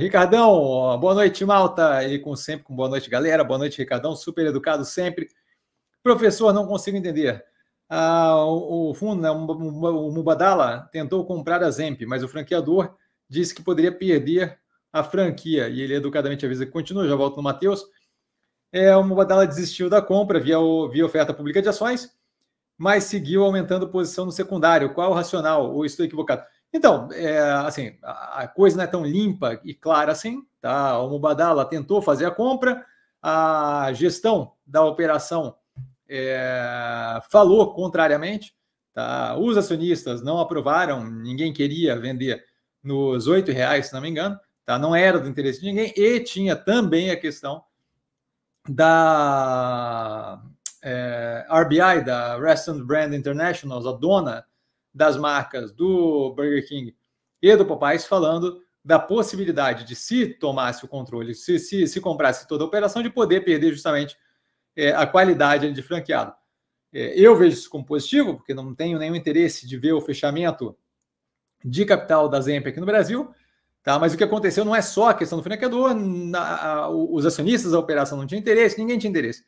Ricardão, boa noite, Malta. E com sempre com boa noite, galera. Boa noite, Ricardão. Super educado sempre. Professor, não consigo entender. Ah, o, o fundo, né, o Mubadala, tentou comprar a Zemp, mas o franqueador disse que poderia perder a franquia. E ele educadamente avisa que continua. Já volto no Matheus. É, o Mubadala desistiu da compra via, o, via oferta pública de ações, mas seguiu aumentando posição no secundário. Qual o racional? Ou estou equivocado? Então, é, assim, a coisa não é tão limpa e clara assim, tá? O Mubadala tentou fazer a compra, a gestão da operação é, falou contrariamente, tá? Os acionistas não aprovaram, ninguém queria vender nos R$ reais, se não me engano, tá? Não era do interesse de ninguém e tinha também a questão da é, RBI, da Restaurant Brand International, a dona das marcas do Burger King e do Popeyes, falando da possibilidade de, se tomasse o controle, se, se, se comprasse toda a operação, de poder perder justamente é, a qualidade de franqueado. É, eu vejo isso como positivo, porque não tenho nenhum interesse de ver o fechamento de capital da Zemp aqui no Brasil, tá? mas o que aconteceu não é só a questão do franqueador, na, a, os acionistas da operação não tinham interesse, ninguém tinha interesse.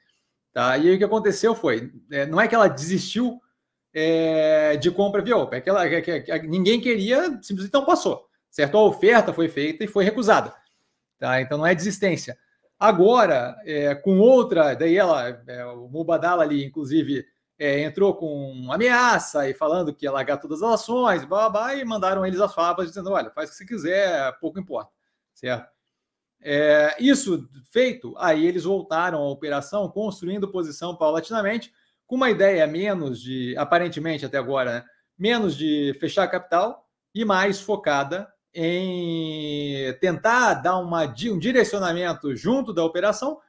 Tá? E aí o que aconteceu foi, é, não é que ela desistiu é, de compra via é que, ela, que, que, ninguém queria, simplesmente não passou, certo? A oferta foi feita e foi recusada, tá? Então não é desistência. Agora, é, com outra, daí ela, é, o Mubadala ali, inclusive, é, entrou com ameaça e falando que ia largar todas as ações, blá, blá, blá, e mandaram eles as favas dizendo: olha, faz o que você quiser, pouco importa, certo? É, isso feito, aí eles voltaram à operação, construindo posição paulatinamente, com uma ideia menos de, aparentemente até agora, né, menos de fechar capital e mais focada em tentar dar uma, um direcionamento junto da operação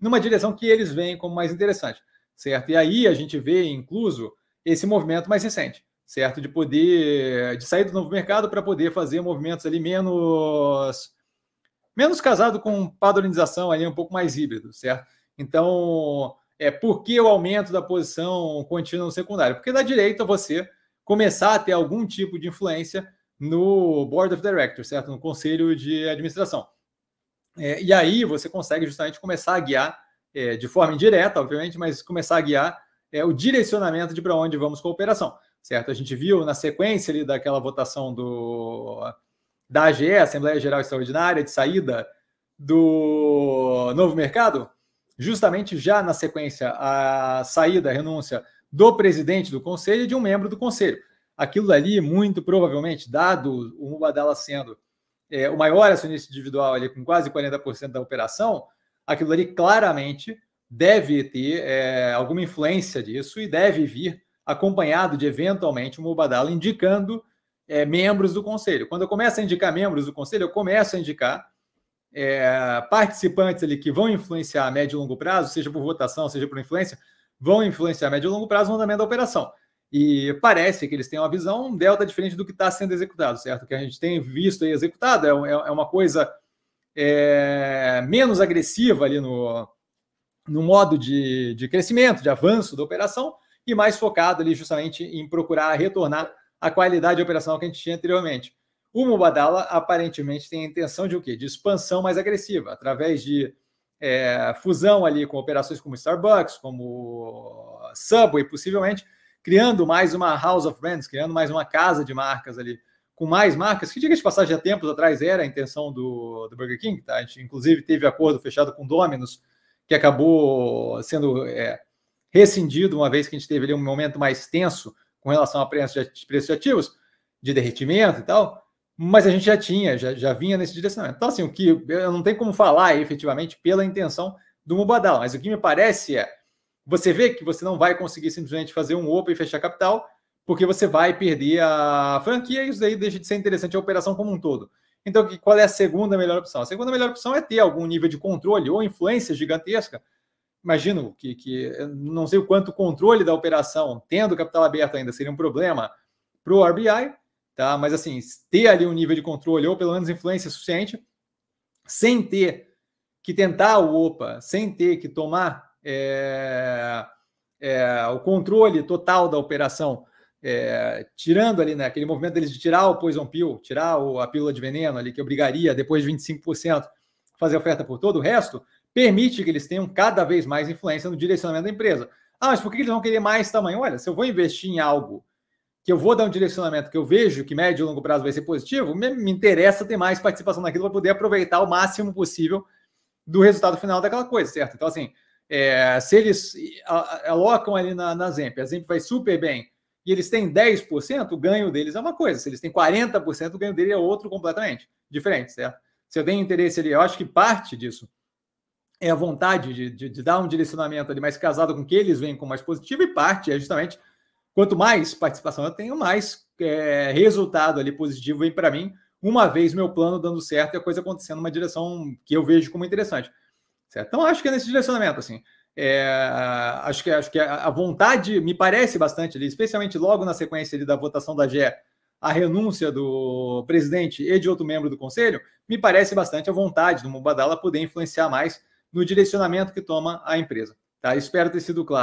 numa direção que eles veem como mais interessante, certo? E aí a gente vê incluso esse movimento mais recente, certo? De poder de sair do novo mercado para poder fazer movimentos ali menos menos casado com padronização ali um pouco mais híbrido, certo? Então, é por que o aumento da posição contínua no secundário? Porque dá direito a você começar a ter algum tipo de influência no Board of Directors, certo? No conselho de administração. É, e aí você consegue justamente começar a guiar, é, de forma indireta, obviamente, mas começar a guiar é, o direcionamento de para onde vamos com a operação, certo? A gente viu na sequência ali daquela votação do da AGE, Assembleia Geral Extraordinária, de saída do novo mercado, justamente já na sequência a saída, a renúncia do presidente do conselho e de um membro do conselho. Aquilo ali, muito provavelmente, dado o Mubadala sendo é, o maior acionista individual ali com quase 40% da operação, aquilo ali claramente deve ter é, alguma influência disso e deve vir acompanhado de eventualmente o Mubadala indicando é, membros do conselho. Quando eu começo a indicar membros do conselho, eu começo a indicar é, participantes ali que vão influenciar a médio e longo prazo, seja por votação, seja por influência, vão influenciar a médio e longo prazo o andamento da operação. E parece que eles têm uma visão um delta diferente do que está sendo executado, certo? O que a gente tem visto aí executado é, é, é uma coisa é, menos agressiva ali no, no modo de, de crescimento, de avanço da operação, e mais focado ali justamente em procurar retornar a qualidade operacional que a gente tinha anteriormente. O Mubadala aparentemente tem a intenção de o quê? De expansão mais agressiva, através de é, fusão ali com operações como Starbucks, como Subway, possivelmente, criando mais uma House of Brands, criando mais uma casa de marcas ali, com mais marcas, que diga de passagem há tempos atrás era a intenção do, do Burger King, tá? A gente inclusive teve acordo fechado com Domino's, que acabou sendo é, rescindido, uma vez que a gente teve ali um momento mais tenso com relação a preços de, preços de ativos, de derretimento e tal, mas a gente já tinha, já, já vinha nesse direcionamento. Então, assim, o que eu não tenho como falar efetivamente pela intenção do Mubadala, mas o que me parece é você vê que você não vai conseguir simplesmente fazer um open e fechar capital, porque você vai perder a franquia e isso daí deixa de ser interessante a operação como um todo. Então, qual é a segunda melhor opção? A segunda melhor opção é ter algum nível de controle ou influência gigantesca. Imagino que, que não sei o quanto controle da operação, tendo capital aberto ainda, seria um problema para o RBI, tá? Mas assim, ter ali um nível de controle ou pelo menos influência suficiente, sem ter que tentar o OPA, sem ter que tomar é, é, o controle total da operação é, tirando ali, né, aquele movimento deles de tirar o poison pill, tirar o, a pílula de veneno ali, que obrigaria, depois de 25%, fazer oferta por todo o resto, permite que eles tenham cada vez mais influência no direcionamento da empresa. Ah, mas por que eles vão querer mais tamanho? Olha, se eu vou investir em algo que eu vou dar um direcionamento que eu vejo que médio e longo prazo vai ser positivo, me, me interessa ter mais participação naquilo para poder aproveitar o máximo possível do resultado final daquela coisa, certo? Então, assim, é, se eles alocam ali na, na Zemp, a Zemp vai super bem, e eles têm 10%, o ganho deles é uma coisa. Se eles têm 40%, o ganho dele é outro completamente diferente, certo? Se eu tenho interesse ali, eu acho que parte disso é a vontade de, de, de dar um direcionamento ali mais casado com que eles veem como mais positivo, e parte é justamente quanto mais participação eu tenho, mais é, resultado ali positivo vem para mim, uma vez meu plano dando certo e a coisa acontecendo numa direção que eu vejo como interessante. Certo? Então, acho que é nesse direcionamento, assim. É, acho que, acho que a vontade me parece bastante ali, especialmente logo na sequência ali da votação da GE, a renúncia do presidente e de outro membro do conselho, me parece bastante a vontade do Mubadala poder influenciar mais no direcionamento que toma a empresa. Tá? Espero ter sido claro.